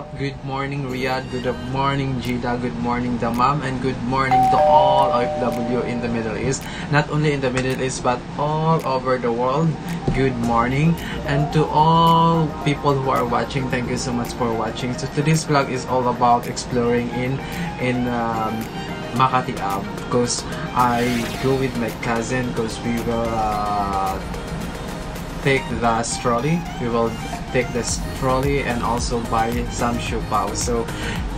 up. Good morning, Riyadh. Good morning, Jeddah. Good morning, Dammam. And good morning to all OFW in the Middle East. Not only in the Middle East, but all over the world. Good morning. And to all people who are watching, thank you so much for watching. So today's vlog is all about exploring in in um, Makati Ab because I go with my cousin because we were... uh, take the trolley. We will take this trolley and also buy some siopao. So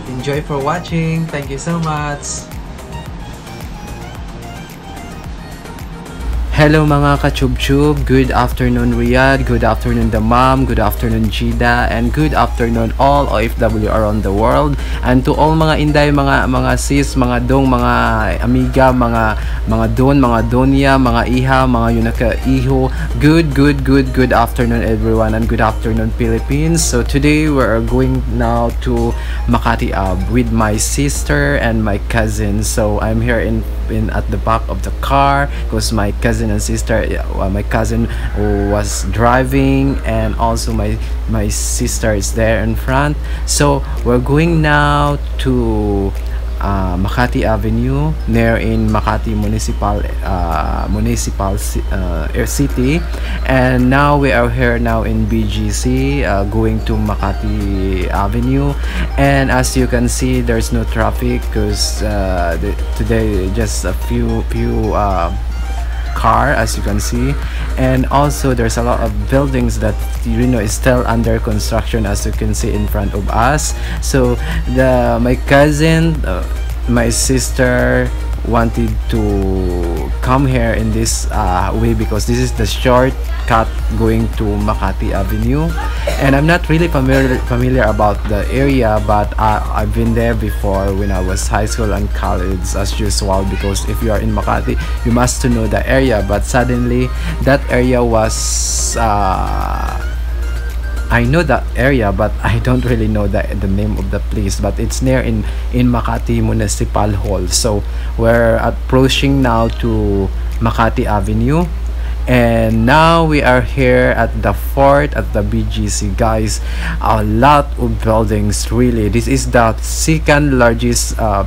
enjoy for watching. Thank you so much. Hello mga kachubchub, good afternoon Riyadh, good afternoon Damam, good afternoon Jida, and good afternoon all OFW around the world. And to all mga inday, mga mga sis, mga dong, mga amiga, mga mga don, mga donya, mga iha, mga yunaka iho. Good, good, good, good afternoon everyone and good afternoon Philippines. So today we are going now to Makati Ab with my sister and my cousin. So I'm here in in at the back of the car because my cousin and sister uh, my cousin was driving and also my my sister is there in front. So we're going now to uh, Makati Avenue near in Makati Municipal uh, Municipal uh, City. And now we are here now in BGC uh, going to Makati Avenue. And as you can see there's no traffic because uh, today just a few few uh, car as you can see. And also there's a lot of buildings that you know is still under construction as you can see in front of us. So the my cousin uh, my sister wanted to come here in this uh, way because this is the shortcut going to Makati Avenue. And I'm not really familiar familiar about the area but uh, I've been there before when I was high school and college as usual because if you are in Makati you must to know the area. But suddenly that area was uh, I know that area but I don't really know the, the name of the place. But it's near in in Makati Municipal Hall. So we're approaching now to Makati Avenue and now we are here at the fort at the BGC guys a lot of buildings really. This is the second largest uh,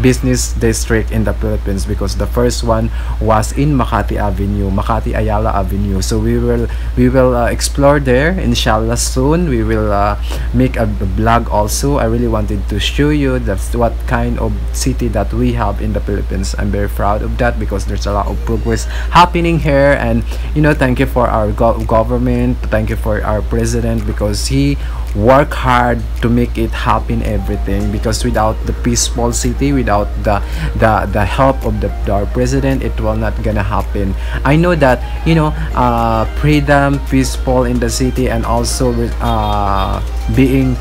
business district in the Philippines because the first one was in Makati Avenue, Makati Ayala Avenue. So we will we will uh, explore there inshallah soon. We will uh, make a, blog also. I really wanted to show you that's what kind of city that we have in the Philippines. I'm very proud of that because there's a lot of progress happening here and you know thank you for our go government, thank you for our president because he work hard to make it happen everything because without the peaceful city without the the the help of the our president it will not gonna happen. I know that you know uh freedom peaceful in the city and also with uh being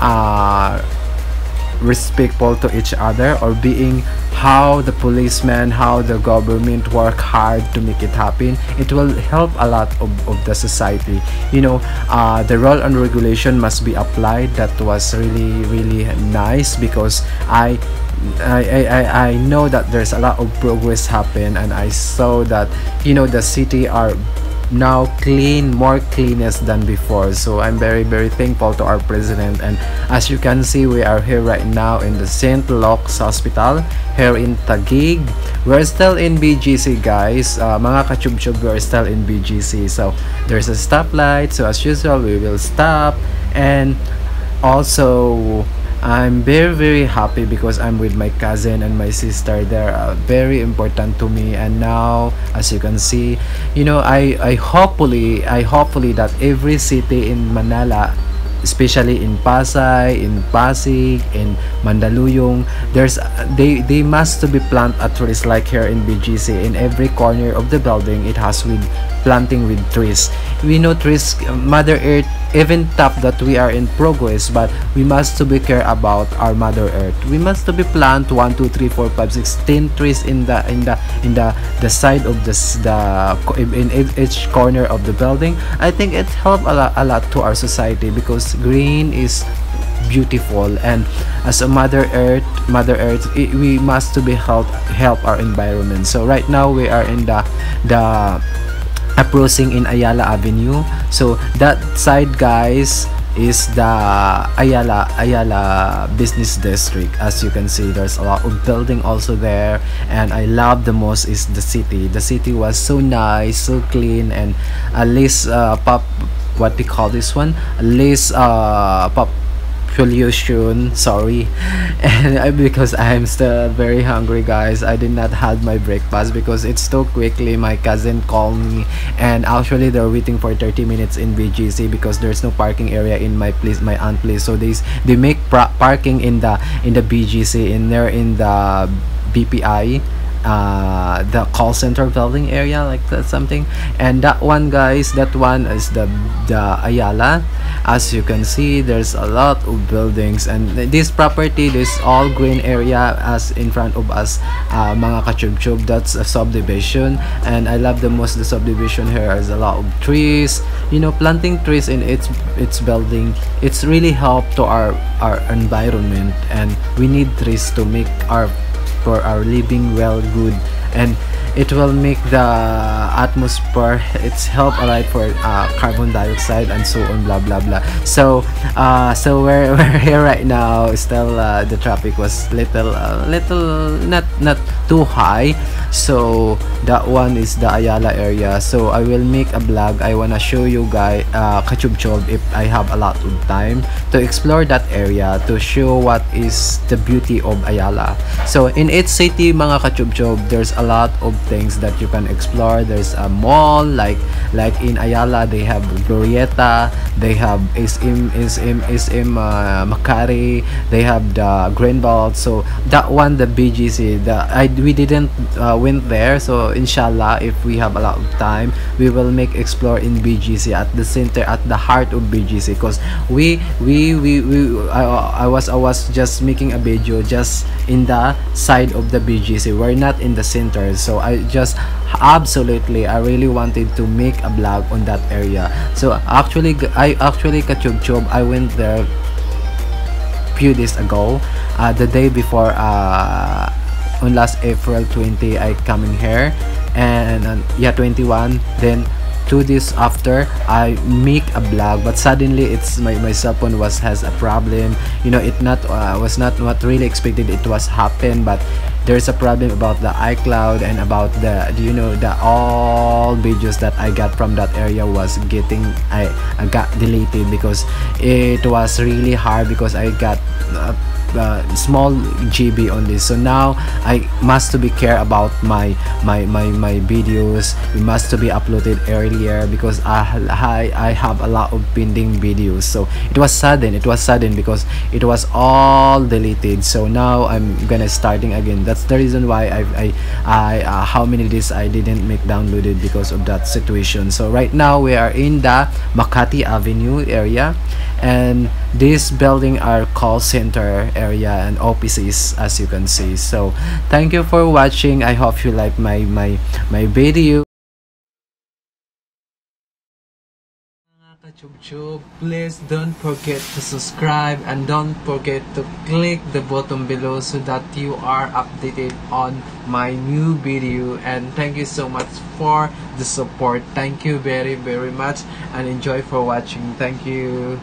uh respectful to each other or being how the policeman how the government work hard to make it happen it will help a lot of, of the society. You know uh, the rule and regulation must be applied. That was really really nice because i I, I, I know that there's a lot of progress happen and I saw that you know the city are now clean more cleanest than before. So i'm very very thankful to our president. And as you can see we are here right now in the st luke's hospital here in Taguig. We're still in bgc guys. Uh, mga kachubchub we're still in bgc so there's a stoplight. So as usual we will stop. And also I'm very very happy because I'm with my cousin and my sister they're uh, very important to me and now as you can see you know I I hopefully I hopefully that every city in Manila especially in Pasay, in Pasig, in Mandaluyong. There's they they must to be plant at trees like here in BGC. In every corner of the building, it has with planting with trees. We know trees, Mother Earth, even top that we are in progress, but we must to be care about our Mother Earth. We must to be plant one, two, three, four, five, six, ten trees in the in the in the the side of this the in each corner of the building. I think it help a lot, a lot to our society because green is beautiful and as a mother earth mother earth it, we must to be help help our environment so right now we are in the the approaching in Ayala Avenue so that side guys is the Ayala Ayala Business District. As you can see, there's a lot of building also there, and I love the most is the city. The city was so nice, so clean, and at least uh, pop what we call this one, at least uh, pop pollution sorry. And I, because i'm still very hungry guys. I did not have my breakfast because it's too quickly my cousin called me. And actually they're waiting for 30 minutes in bgc because there's no parking area in my place my aunt place. So they they make parking in the in the bgc in there in the bpi uh, the call center building area like that something. And that one guys that one is the the Ayala. As you can see there's a lot of buildings. And this property this all green area as in front of us uh, mga kachub that's a subdivision. And I love the most the subdivision here is a lot of trees. You know planting trees in its its building it's really help to our our environment. And we need trees to make our for our living well good. And it will make the atmosphere it's help a lot for uh, carbon dioxide and so on blah blah blah. So uh, so we're, we're here right now. Still uh, the traffic was little uh, little not not too high. So that one is the Ayala area. So I will make a vlog. I wanna show you guys uh, if I have a lot of time to explore that area to show what is the beauty of Ayala. So in each city mga Kachubchob there's a lot of things that you can explore. There's a mall like like in Ayala they have Glorietta they have SM SM SM uh, Makati they have the Greenbelt so that one the BGC the I we didn't uh, went there. So inshallah if we have a lot of time we will make explore in BGC at the center at the heart of BGC because we we we, we I, I was I was just making a video just in the side of the BGC we're not in the center. So I just absolutely I really wanted to make a blog on that area. So actually I actually Kachub I went there few days ago. Uh, the day before uh, on last April 20 I coming here. And uh, yeah 21 then two days after I make a blog but suddenly it's my, my cell phone was has a problem. You know it not uh, was not what really expected it was happen but there's a problem about the iCloud and about the do you know the all videos that I got from that area was getting I, I got deleted because it was really hard because I got uh, uh, small GB only. So now I must to be care about my my my, my videos. It must to be uploaded earlier because I, I I have a lot of pending videos. So it was sudden it was sudden because it was all deleted. So now I'm gonna starting again. That's the reason why I I, I uh, how many days I didn't make downloaded because of that situation. So right now we are in the Makati Avenue area and this building are call center area and offices as you can see. So thank you for watching. I hope you like my my my video. Please don't forget to subscribe and don't forget to click the button below so that you are updated on my new video. And thank you so much for the support. Thank you very very much and enjoy for watching. Thank you